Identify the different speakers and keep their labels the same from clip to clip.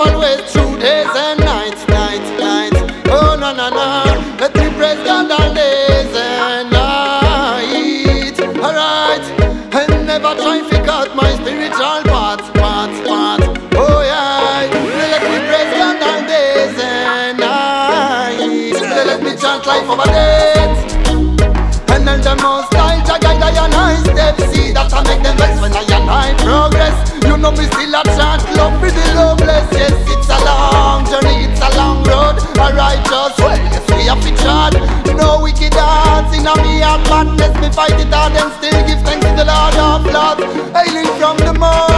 Speaker 1: always through days and nights, nights, nights. Oh, no, no, no. Let me praise God all day. Life over death. And then the most high guide I and I step See that I make them vex when I and I progress. You know me still a chant love for the loveless. Yes, it's a long journey, it's a long road. A righteous way, yes we have to chart No wicked hearts in a me heart madness. Me fight it hard and still give thanks to the Lord of Lords. Hailing from the morning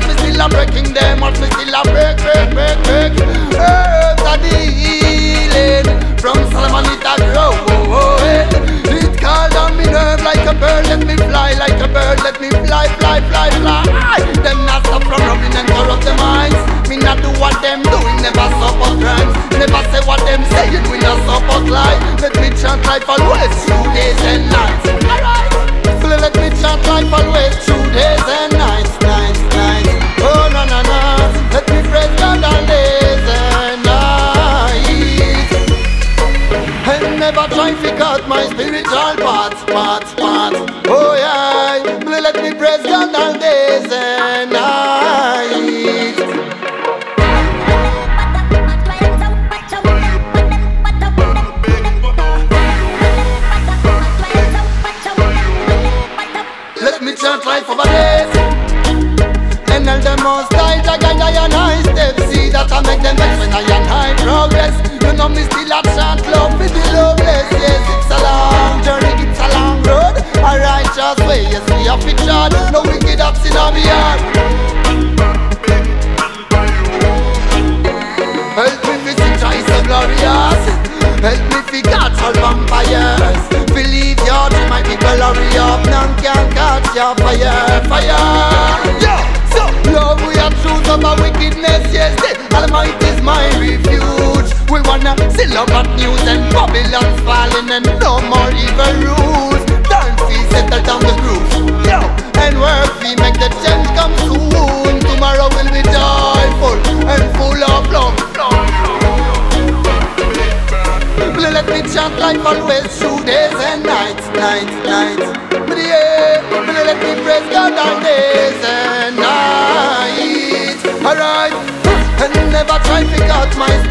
Speaker 1: but me still a breaking them Watch me still a break, break, break, break. Earth a the healing From Solomon it a growing. It called on me nerve like a bird Let me fly like a bird Let me fly, fly, fly, fly. Them not stop from rubbing and corrupt the minds. Me not do what them doing Never support crimes. Never say what them saying We not support lie Let me chant life always Through days and nights. Alright. Let me chant life always Through days and never try to cut my spiritual parts, parts, parts Oh yeah. Let me praise God all days and nights chant life over days. And all the most high guide I and I step. See that I make them vex when I and I progress. You know me still a chant Glorious. Help me to catch all vampires. Believe your dream, my people hurry up None can catch your fire, fire. So love we are truth over wickedness Yes, Almighty is my refuge. We wanna see love at news and Babylon's falling And no more evil rules nights, nights. But yeah, let me praise God all days and nights. Alright, and never try to cut my